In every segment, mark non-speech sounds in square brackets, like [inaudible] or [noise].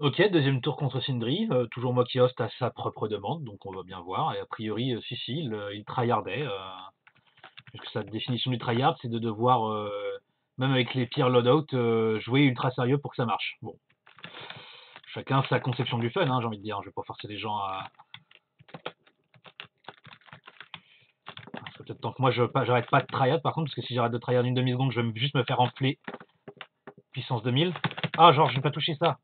Ok, deuxième tour contre Sindri. euh, toujours moi qui host à sa propre demande, donc on va bien voir. Et a priori, euh, si, si, il, euh, tryhardait. Euh, sa définition du tryhard, c'est de devoir, même avec les pires loadouts, jouer ultra sérieux pour que ça marche. Bon. Chacun sa conception du fun, hein, j'ai envie de dire. Je vais pas forcer les gens à. Que peut-être tant que moi, je j'arrête pas de tryhard par contre, parce que si j'arrête de tryhard une demi-seconde, je vais juste me faire enfler puissance 2000. Ah, genre, je vais pas toucher ça.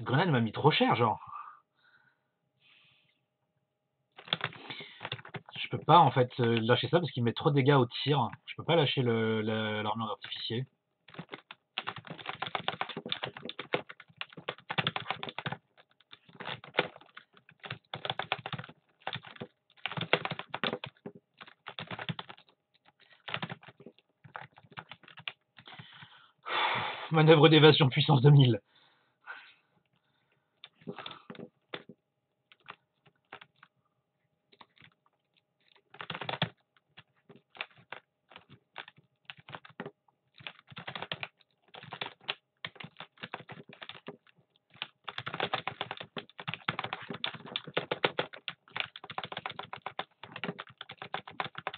Cette grenade m'a mis trop cher, genre. Je peux pas en fait euh, lâcher ça parce qu'il met trop de dégâts au tir. Je peux pas lâcher l'armure d'artificier. Manœuvre d'évasion puissance 2000.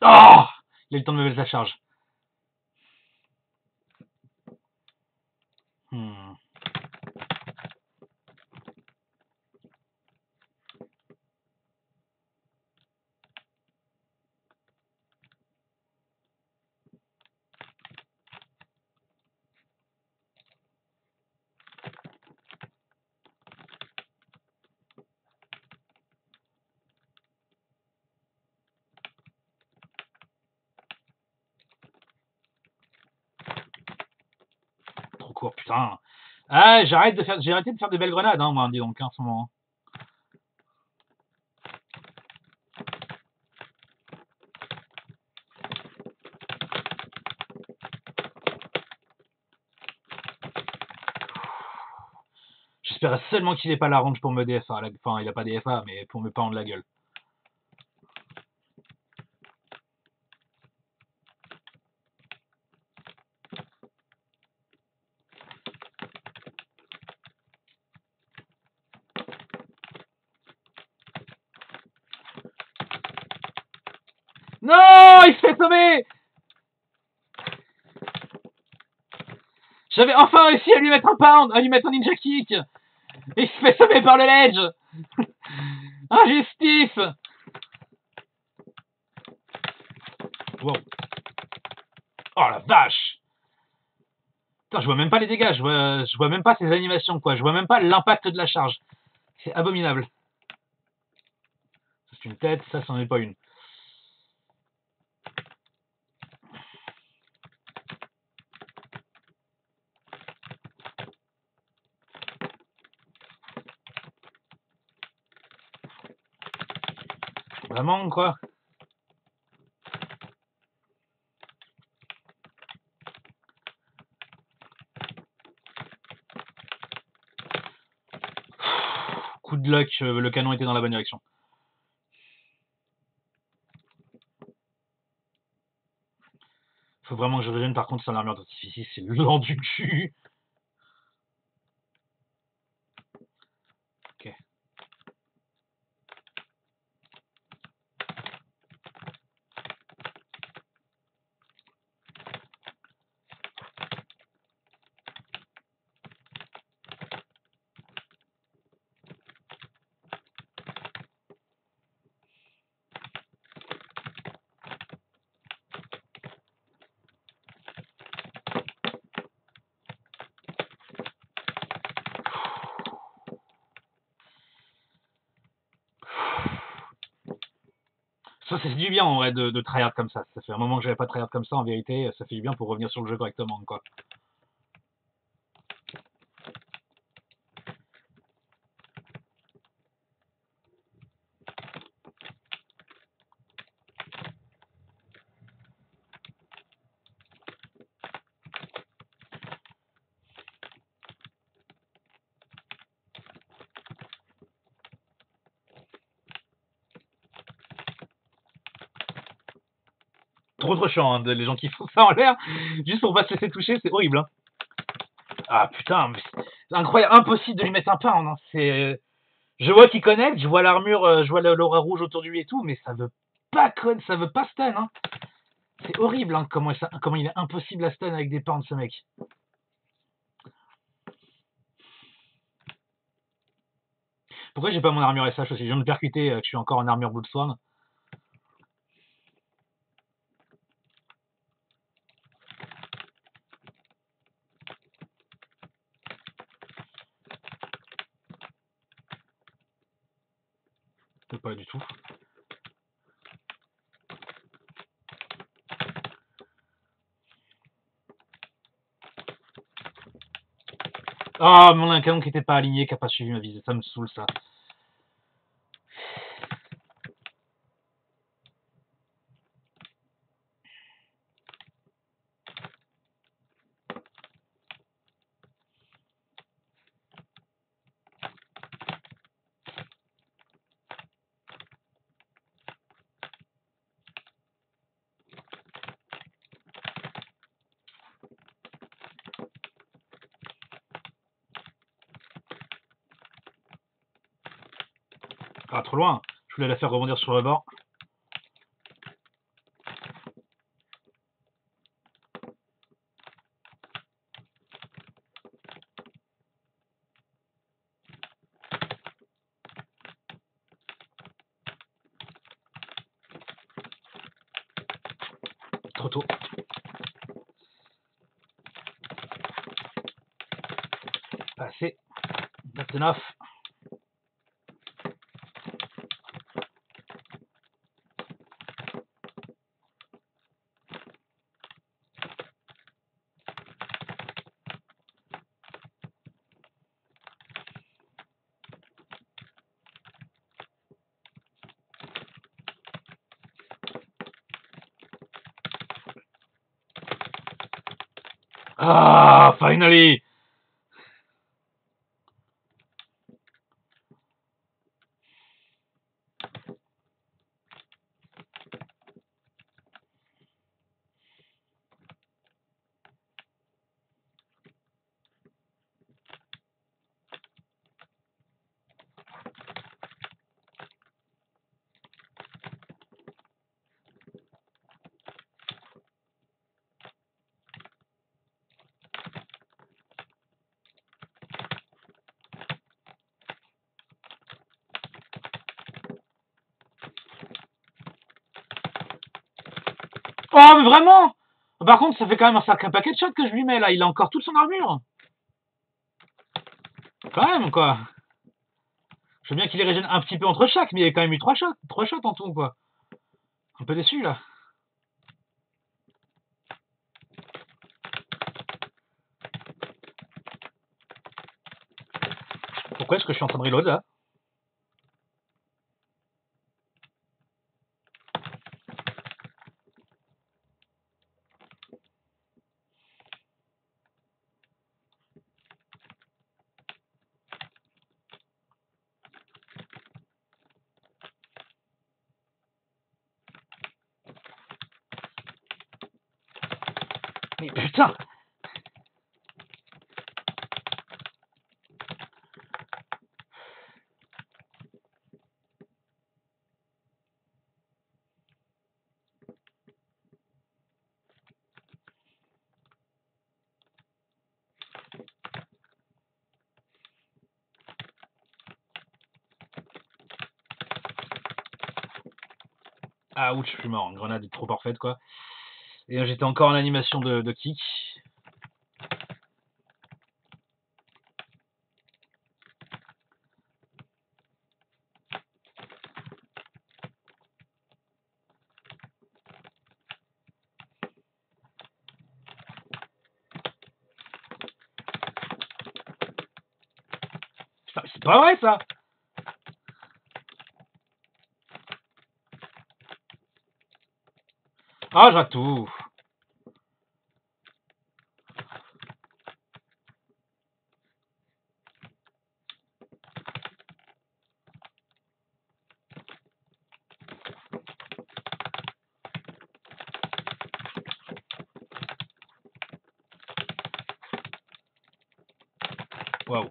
Oh Il temps de me mettre sa charge. Court, putain. Ah, j'arrête de faire, j'ai arrêté de faire des belles grenades, hein, moi, dis donc, en ce moment. J'espérais seulement qu'il n'ait pas la range pour me DFA. Enfin, il a pas DFA, mais pour me pendre la gueule. Non, il se fait sommer J'avais enfin réussi à lui mettre un pound, à lui mettre un ninja kick. Et il se fait sommer par le ledge. [laughs] Injustice. Wow. Oh la vache. Putain, je vois même pas les dégâts, je vois, vois même pas ces animations, quoi. Je vois même pas l'impact de la charge. C'est abominable. C'est une tête, ça, c'en est pas une. Vraiment, quoi Coup de luck, euh, le canon était dans la bonne direction. Faut vraiment que je revienne par contre sur l'armure d'artifice, c'est lent du cul. Ok. Ça, c'est du bien en vrai de, de tryhard comme ça. Ça fait un moment que j'avais pas tryhard comme ça en vérité. Ça fait du bien pour revenir sur le jeu correctement quoi. Trop chiant, hein, les gens qui font ça en l'air, juste pour pas se laisser toucher, c'est horrible. hein. Ah putain, c'est incroyable, impossible de lui mettre un pain. hein. C'est, je vois qu'il connecte, je vois l'armure, euh, je vois l'aura rouge autour de lui et tout, mais ça veut pas ça veut pas stun. Hein. C'est horrible comment, ça- comment il est impossible à stun avec des pans ce mec. Pourquoi j'ai pas mon armure SH aussi? Je viens de percuter euh, que je suis encore en armure Bloodsworn. Pas du tout. Ah, mon canon qui était pas aligné, qui a pas suivi ma visée, ça me saoule ça. ira trop loin. Je voulais la faire rebondir sur le bord. Trop tôt. Passé. 29. Ah, finally! Oh, mais vraiment Par contre, ça fait quand même un sacré paquet de shots que je lui mets, là. Il a encore toute son armure. Quand même, quoi. Je veux bien qu'il les régène un petit peu entre chaque, mais il y a quand même eu trois shots, trois shots en tout, quoi. Un peu déçu, là. Pourquoi est-ce que je suis en train de reload, là? Mais Ah, ouch, je suis mort. Une grenade est trop parfaite, quoi. Et j'étais encore en animation de, de kick. C'est pas vrai, ça Ah, tout. Waouh.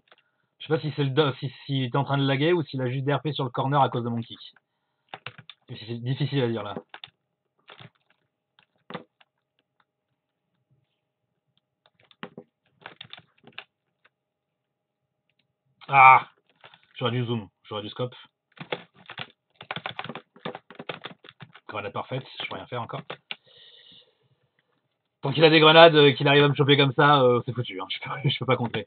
Je sais pas si c'est le si s'il était en train de laguer ou s'il a juste DRP sur le corner à cause de mon kick. C'est difficile à dire là. Ah J'aurais du zoom, j'aurais du scope. Grenade parfaite, je peux rien faire encore. Tant qu'il a des grenades, euh, qu'il arrive à me choper comme ça, euh, c'est foutu. Hein. Je, peux, [laughs] je peux pas contrer.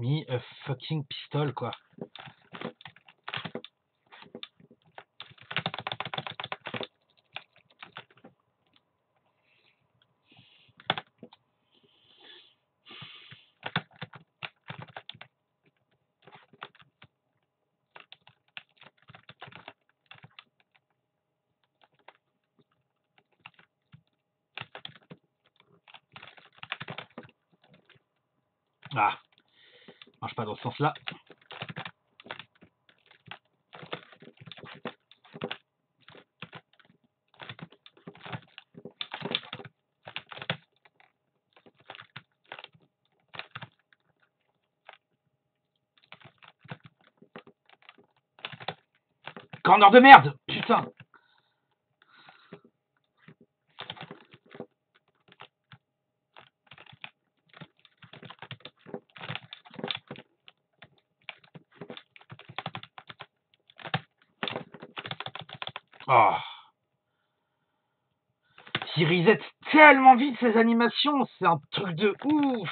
Mis a fucking pistol, quoi. Ah marche pas dans ce sens-là. Corner de merde Putain Oh. Il reset tellement vite ses animations, c'est un truc de ouf.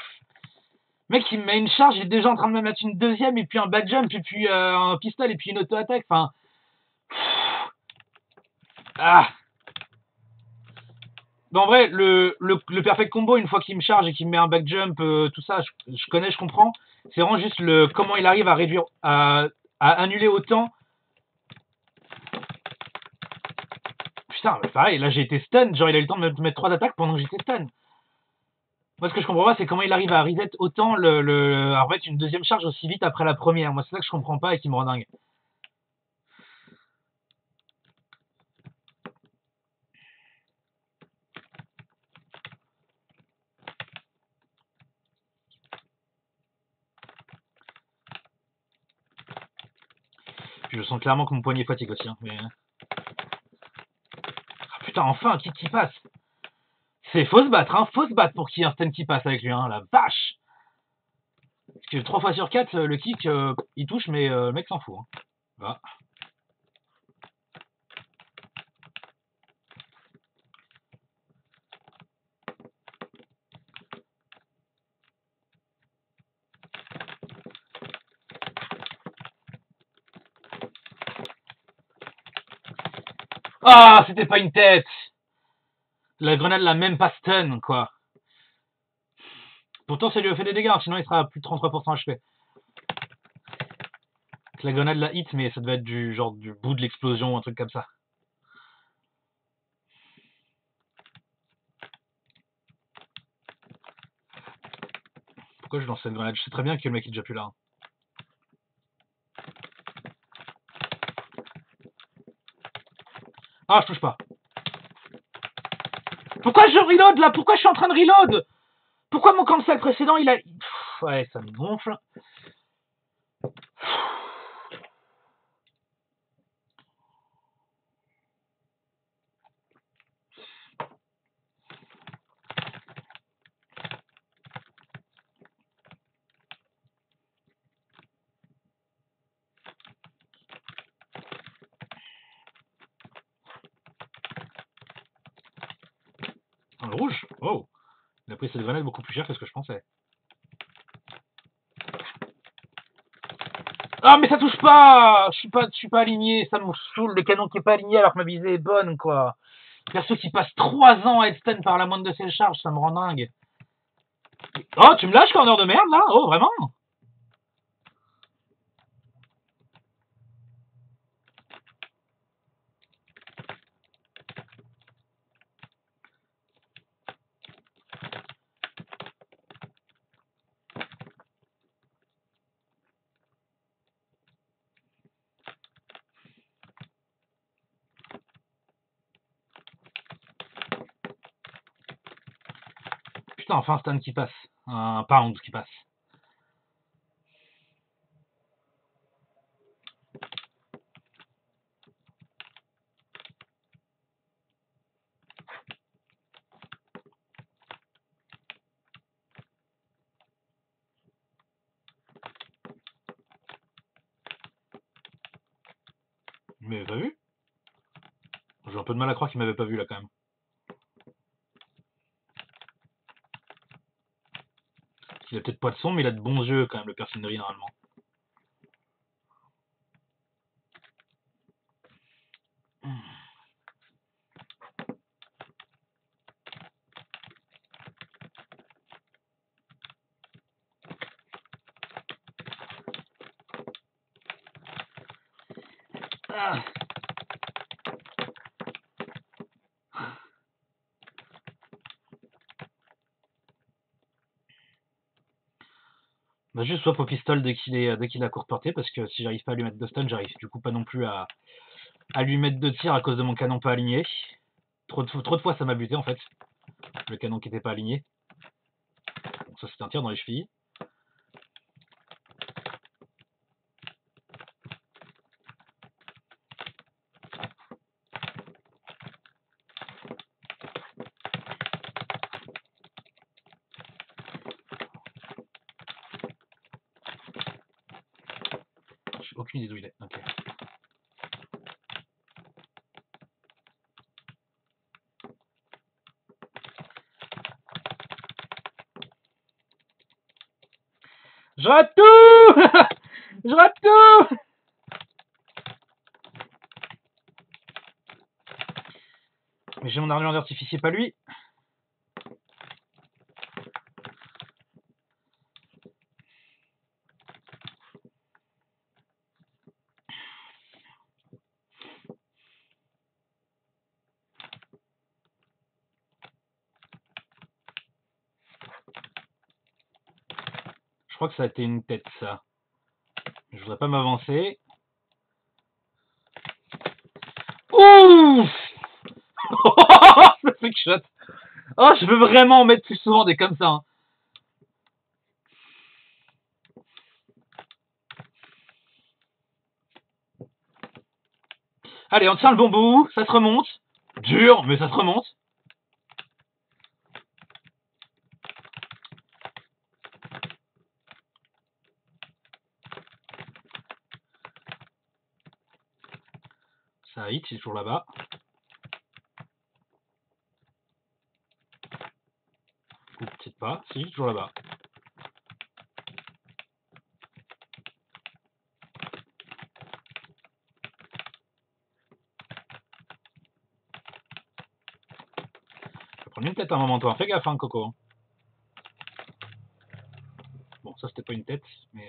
Mec, il me met une charge, il est déjà en train de me mettre une deuxième, et puis un back jump, et puis euh, un pistolet, et puis une auto-attaque. Enfin. Ah. en vrai, le, perfect combo, une fois qu'il me charge et qu'il me met un back jump, euh, tout ça, je, connais, je comprends. C'est vraiment juste le comment il arrive à réduire, à, à annuler autant putain, pareil, là j'ai été stun, genre il a eu le temps de me mettre trois attaques pendant que j'étais stun. Moi ce que je comprends pas, c'est comment il arrive à reset autant le, le, à remettre une deuxième charge aussi vite après la première. Moi c'est ça que je comprends pas et qui me rend dingue. Puis je sens clairement que mon poignet fatigue aussi. Hein, mais enfin, qui qui passe. C'est faut se battre, hein, faut se battre pour qu'il y ait un stun qui passe avec lui, hein, la vache. Parce que 3 fois sur 4, le kick, euh, il touche, mais euh, le mec s'en fout. Hein. Ah, c'était pas une tête La grenade l'a même pas stun, quoi. Pourtant, ça lui a fait des dégâts, sinon il sera à plus de 33% HP. La grenade l'a hit, mais ça devait être du genre du bout de l'explosion, un truc comme ça. Pourquoi je lance cette grenade? Je sais très bien que le mec est déjà plus là. Hein. Ah, je touche pas. Pourquoi je reload là? Pourquoi je suis en train de reload? Pourquoi mon cancel précédent il a. ouais, ça me gonfle. le rouge Oh Pris cette grenade beaucoup plus cher que ce que je pensais. Ah mais ça touche pas Je suis pas, je suis pas aligné, ça me saoule, le canon qui est pas aligné alors que ma visée est bonne quoi. Perso qui passe 3 ans à stun par la moindre de ses charges, ça me rend dingue. Oh, tu me lâches corner de merde, là? Oh, vraiment? Putain, enfin un stand qui passe. Un pound qui passe. Mais pas vu? J'ai un peu de mal à croire qu'il m'avait pas vu là quand même. Peut-être pas de son, mais il a de bons yeux quand même, le personnerie normalement. Ah. Bah juste swap au pistol dès qu'il est dès qu'il est à courte portée parce que si j'arrive pas à lui mettre de stun, j'arrive du coup pas non plus à, à lui mettre de tir à cause de mon canon pas aligné. Trop de, trop de fois ça m'a buté en fait. Le canon qui était pas aligné. Donc ça c'est un tir dans les chevilles. J'ai aucune idée d'où il est. Ok. Je rate tout [laughs] Je rate tout j'ai mon armure d'artificier, pas lui. Ça une tête, ça. Je voudrais pas m'avancer. Ouh [laughs] Le fake shot Oh, je veux vraiment en mettre plus souvent des comme ça. hein. Allez, on tient le bon bout, ça se remonte. Dur, mais ça se remonte. Hit, il est toujours là-bas. Peut-être pas. Si, toujours là-bas. À un moment, toi. Fais gaffe, hein, Coco. Bon, ça, c'était pas une tête, mais...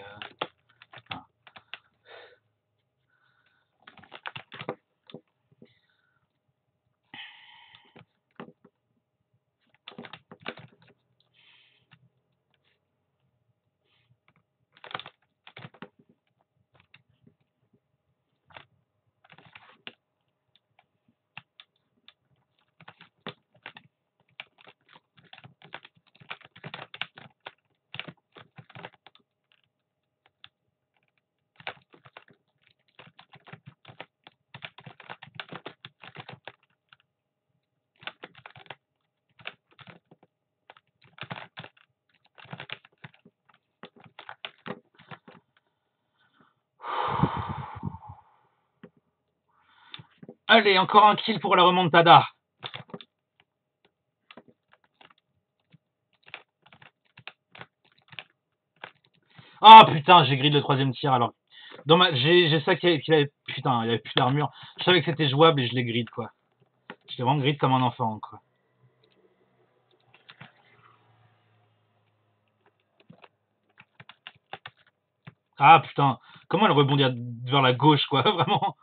Allez, encore un kill pour la remontada. Ah putain, j'ai grillé le troisième tir alors. Dans ma... J'ai ça qu'il qu avait. Putain, il avait plus d'armure. Je savais que c'était jouable et je l'ai grillé quoi. Je l'ai vraiment grillé comme un enfant quoi. Ah putain, comment elle rebondit vers la gauche quoi, [laughs] vraiment?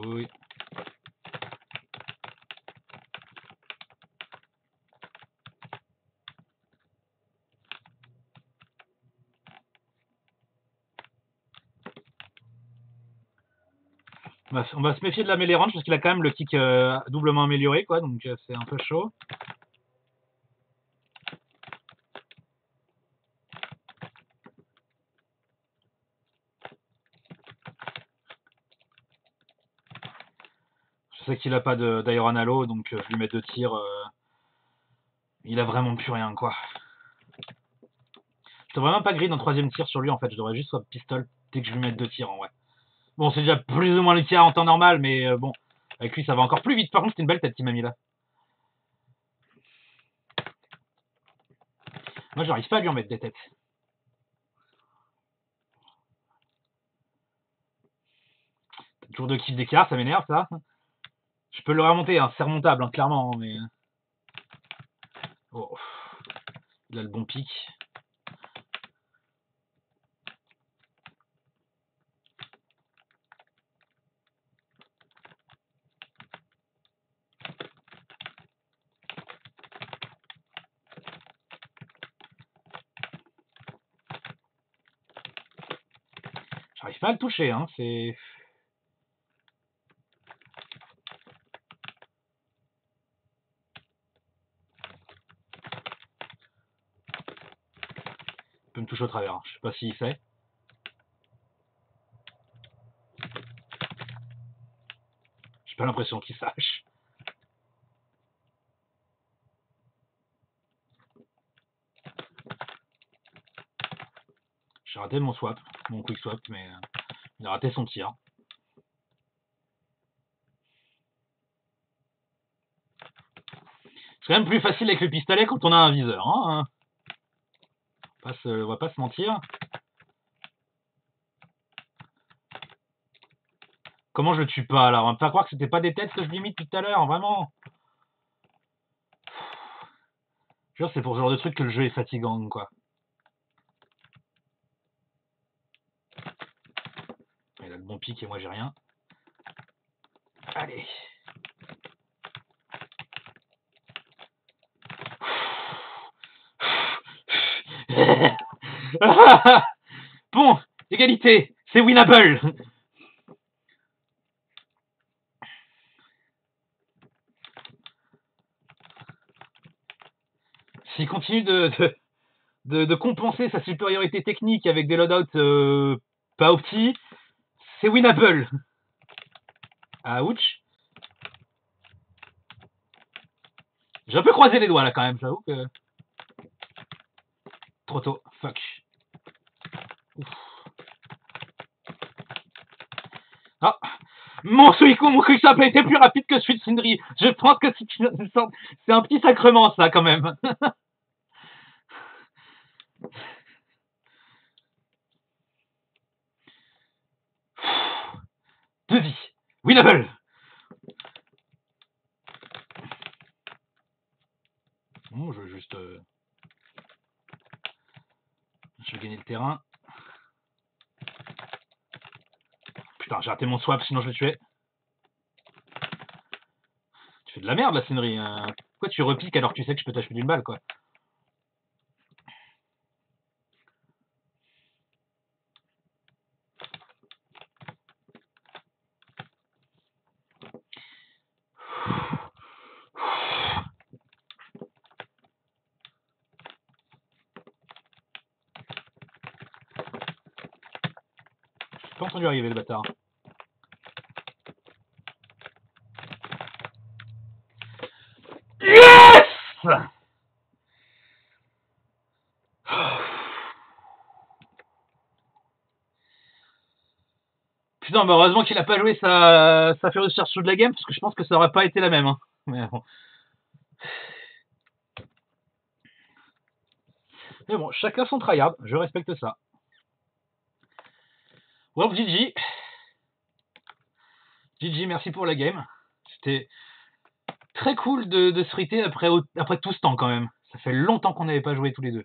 Couilles. On va, se méfier de la mêlée range parce qu'il a quand même le kick euh, doublement amélioré, quoi, donc euh, c'est un peu chaud. Qu'il a pas d'Iron Halo, donc euh, je lui mets deux tirs. il a vraiment plus rien, quoi. Devrais vraiment pas grid en troisième tir sur lui, en fait. Je devrais juste soit pistol dès que je lui mets deux tirs, en vrai. Bon, c'est déjà plus ou moins le cas en temps normal, mais euh, bon, avec lui, ça va encore plus vite. Par contre, c'est une belle tête qu'il m'a mis là. Moi, j'arrive pas à lui en mettre des têtes. Toujours de kill d'écart, ça m'énerve, ça. Peux le remonter, hein, c'est remontable, hein, clairement, mais... Oh. Il a le bon pic. J'arrive pas à le toucher, hein, c'est... Toucher au travers, je sais pas s'il sait. J'ai pas l'impression qu'il sache. J'ai raté mon swap mon quick swap, mais euh, il a raté son tir. C'est quand même plus facile avec le pistolet quand on a un viseur. Hein on, va pas se mentir. Comment je le tue pas alors? On va pas croire que c'était pas des têtes que je limite tout à l'heure, vraiment. Jure, c'est pour ce genre de truc que le jeu est fatigant, quoi. bon pic et moi j'ai rien. Allez. [laughs] bon, égalité, c'est winnable. S'il continue de, compenser sa supériorité technique avec des loadouts euh, pas opti, c'est winnable. Ah, ouch. J'ai un peu croisé les doigts là quand même, j'avoue que. Trop tôt. Fuck. Ah Mon Suico, mon a été plus rapide que celui de. Je pense que c'est un petit sacrement ça quand même. [laughs] Deux vies. Winnable Bon, je vais juste... Euh, je vais gagner le terrain. Putain, j'ai raté mon swap, sinon je le tuais. Tu fais de la merde, la scenerie. Hein. Pourquoi tu repiques alors que tu sais que je peux t'acheter d'une balle, quoi? Pas entendu arriver le bâtard. Yes Putain, bah heureusement qu'il a pas joué sa, sa Furious de la game, parce que je pense que ça aurait pas été la même. Hein. Mais bon. Mais bon, chacun son tryhard, je respecte ça. Well, GG. GG, merci pour la game. C'était très cool de, se friter après, après tout ce temps quand même. Ça fait longtemps qu'on n'avait pas joué tous les deux.